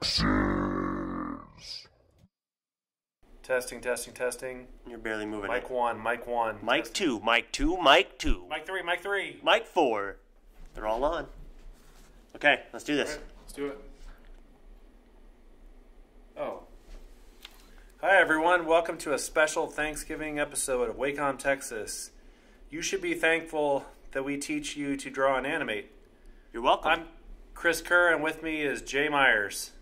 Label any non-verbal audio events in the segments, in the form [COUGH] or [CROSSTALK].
Texas. Testing, testing, testing. You're barely moving. Mic it. one, mic one. Mic Testing. two, mic two, mic two, Mic three, mic three. mic four. They're all on. Okay, let's do this. Alright, let's do it. Oh. Hi, everyone. Welcome to a special Thanksgiving episode of Wacom, Texas. You should be thankful that we teach you to draw and animate. You're welcome. I'm Chris Kerr, and with me is Jay Meyers.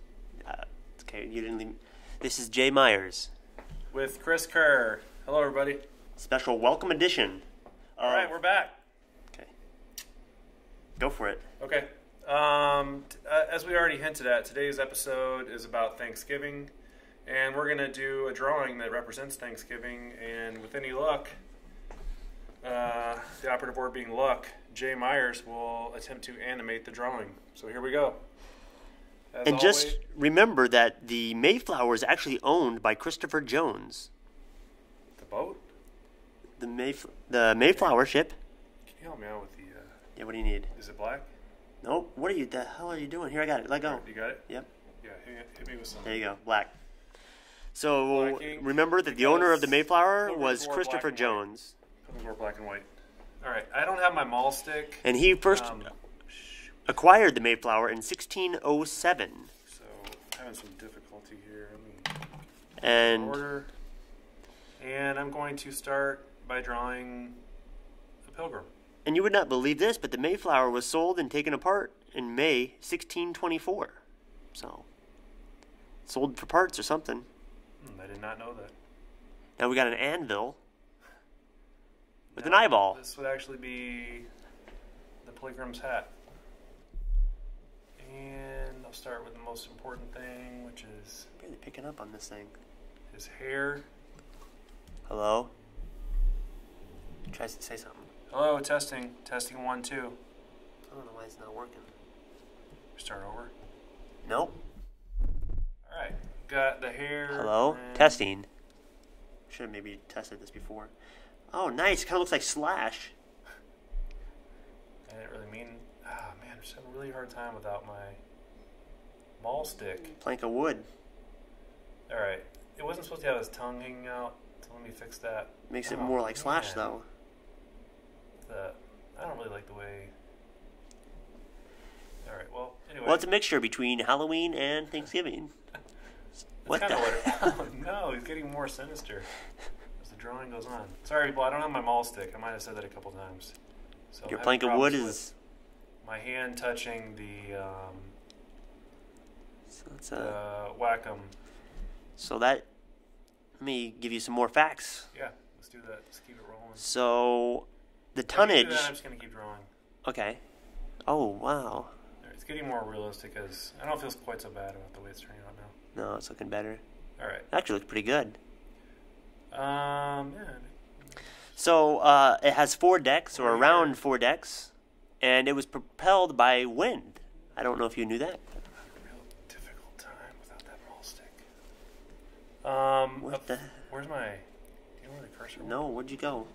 Okay, you didn't leave. This is Jay Meyers. With Chris Kerr. Hello, everybody. Special welcome edition. All right, we're back. Okay. Go for it. Okay. Um, t- uh, as we already hinted at, today's episode is about Thanksgiving, and we're going to do a drawing that represents Thanksgiving. And with any luck, uh, the operative word being luck, Jay Meyers will attempt to animate the drawing. So here we go. As And just always- remember that the Mayflower is actually owned by Christopher Jones. the boat. The Mayf- the Mayflower ship. Can you help me out with the? Uh, Yeah, what do you need? is it black? Nope. What are you? The hell are you doing? Here, I got it. Let go. You got it. Yep. Yeah. Hit, hit me with some. There you go. Black. So Black ink, remember that the owner of the Mayflower was Christopher black and white. Jones, Put black and white. All right. I don't have my maul stick. and he first Um, acquired the Mayflower in 1607. So having some difficulty here. Let me And order. And I'm going to start by drawing a pilgrim. and you would not believe this, but the Mayflower was sold and taken apart in May 1624. So sold for parts or something. Hmm, I did not know that. Now we got an anvil with an eyeball. This would actually be the pilgrim's hat. Start with the most important thing, which is Barely picking up on this thing. his hair. Hello. He Tries to say something. Hello, testing. Testing one, two. I don't know why it's not working. Start over. Nope. All right. Got the hair. Hello? and- Testing. Should have maybe tested this before. Oh, nice. Kind of looks like Slash. [LAUGHS] I didn't really mean. Ah, man, I'm just having a really hard time without my maul stick. Plank of wood. All right. It wasn't supposed to have his tongue hanging out, so let me fix that. Makes it Oh, more like Slash, man. though. The, I don't really like the way. All right. Well, anyway. Well, it's a mixture between Halloween and Thanksgiving. [LAUGHS] What the- what [LAUGHS] it, oh, no, he's getting more sinister as the drawing goes on. Sorry, people. I don't have my maul stick. I might have said that a couple times. So Your plank of wood is. my hand touching the um, So, it's, the uh, Wacom. so that. Let me give you some more facts. Yeah, let's do that. Let's keep it rolling. So, the If you do tonnage. that, I'm just gonna keep drawing. Okay. Oh, wow. It's getting more realistic as I don't feel quite so bad about the way it's turning out now. No, it's looking better. All right. Actually, looks pretty good. Um. Yeah. So uh, it has four decks, or around four decks, and it was propelled by wind. I don't know if you knew that. Real difficult time without that maul stick. Um. What up- the? Where's my? Do you know where the cursor? No, where'd you go?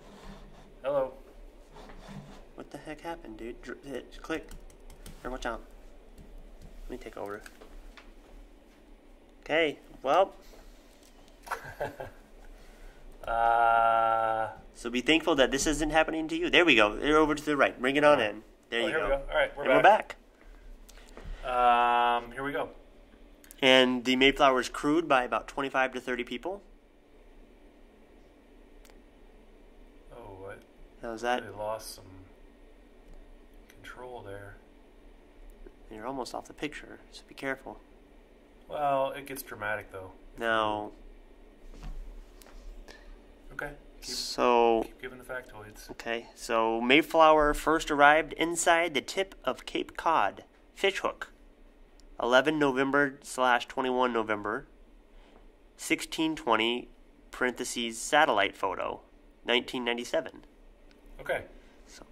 Hello. What the heck happened, dude? Dr- hit, click. Here, watch out. Let me take over. Okay, well, [LAUGHS] Uh. so be thankful that this isn't happening to you. There we go. They're over to the right. Bring it on in. There oh, you here go. we go. All right, we're and back. we're back. Um. Here we go. And the Mayflower is crewed by about 25 to 30 people. Oh, what? How's that? They lost some control there. You're almost off the picture, so be careful. Well, it gets dramatic though. Now, Okay. Keep, so keep giving the factoids. Okay, so Mayflower first arrived inside the tip of Cape Cod, Fishhook, 11 November slash 21 November, 1620, parentheses, satellite photo, 1997. Okay. So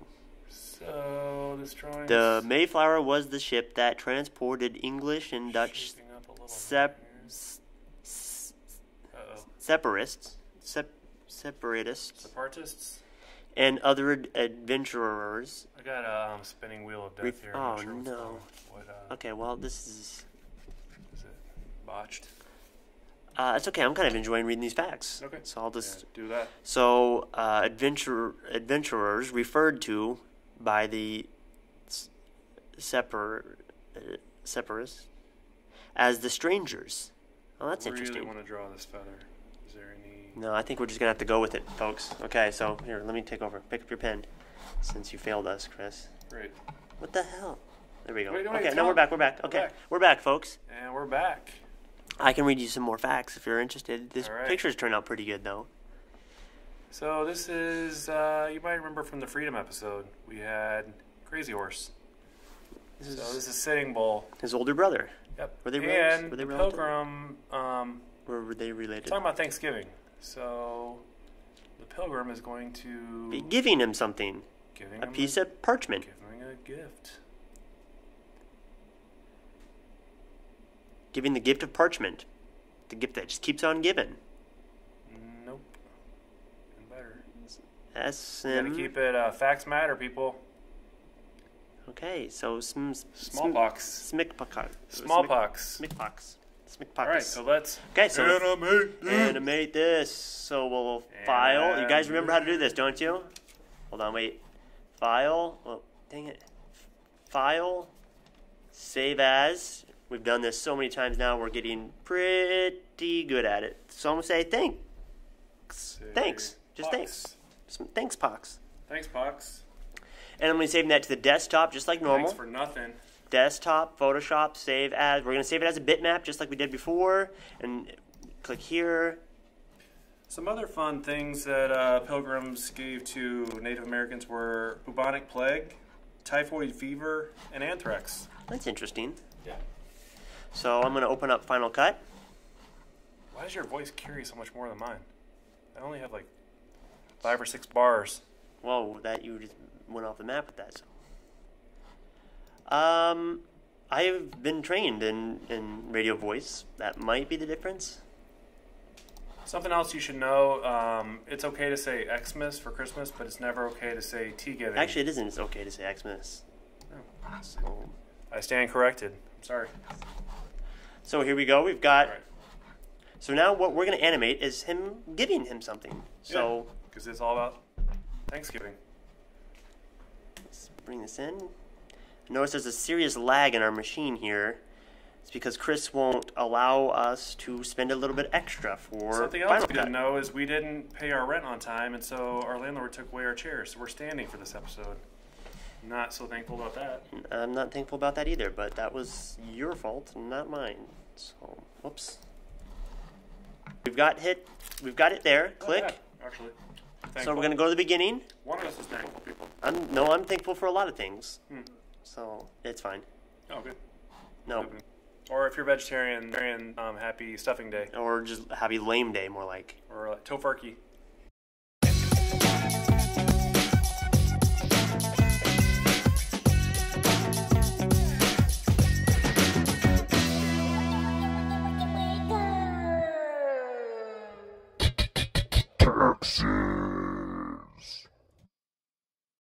So this drawing. the Mayflower was the ship that transported English and Dutch shaping up a little sep- s- s- Uh-oh. separatists, sep- separatists, Separatists. And other ad- adventurers I got a um, spinning wheel of death Re- here. I'm oh, sure no. What uh, Okay, well, this is is it? botched. Uh, it's okay. I'm kind of enjoying reading these facts. Okay. So I'll Yeah, just. do that. So, uh, adventure adventurers referred to by the separ uh, separatists as the strangers. Oh, that's really interesting. want to draw this feather. Is there any? No, I think we're just gonna have to go with it, folks. Okay, so here, let me take over. Pick up your pen, since you failed us, Chris. Great. What the hell? There we go. Wait, okay, no, we're back. We're back. We're Okay, back. we're back, folks. And we're back. I can read you some more facts if you're interested. This right. pictures turned out pretty good, though. So this is uh, you might remember from the Freedom episode. We had Crazy Horse. This So is this is Sitting Bull. his older brother. Yep. Were they brothers? and Were they related? Pilgrim. Um, were they related? talking about Thanksgiving. So the Pilgrim is going to Be giving him something, giving a him piece of parchment. giving a gift. Giving the gift of parchment, the gift that just keeps on giving. Nope. Better. S Gotta keep it. Uh, facts matter, people. Okay, so sm, Smallpox. Smickpox. Smallpox. Smickpox. Smickpox. All right, so let's Okay, so animate. animate this. So we'll file. You guys remember how to do this, don't you? Hold on, wait. File. Oh, dang it. File. Save as. We've done this so many times now. We're getting pretty good at it. So I'm gonna say thanks. Thanks. Just Pox. thanks. Some- Thanks, Pox. Thanks, Pox. And I'm gonna save that to the desktop, just like normal. Thanks for nothing. Desktop, Photoshop, save as. We're going to save it as a bitmap just like we did before. And click here. Some other fun things that uh, pilgrims gave to Native Americans were bubonic plague, typhoid fever, and anthrax. That's interesting. Yeah. So I'm going to open up Final Cut. Why does your voice carry so much more than mine? I only have like five or six bars. Whoa, that you just went off the map with that. So. Um, I've been trained in, in radio voice. That might be the difference. Something else you should know: um, it's okay to say Xmas for Christmas, but it's never okay to say tea giving. Actually, it isn't. It's okay to say Xmas. Oh. So, I stand corrected. I'm sorry. so here we go. We've got. Right. So now what we're going to animate is him giving him something. So because it's all about Thanksgiving. Let's bring this in. Notice there's a serious lag in our machine here. It's because Chris won't allow us to spend a little bit extra for Something else we didn't know is we didn't pay our rent on time, and so our landlord took away our chairs. So we're standing for this episode. Not so thankful about that. I'm not thankful about that either, but that was your fault, not mine. So, whoops. We've got hit. We've got it there. Click. Oh, yeah, actually. So we're gonna go to the beginning. One of us is thankful, people. I'm no, I'm thankful for a lot of things. Hmm. So it's fine. Oh, good. No, Or if you're vegetarian, vegetarian um, happy stuffing day. or just happy lame day, more like. Or uh, Tofurky.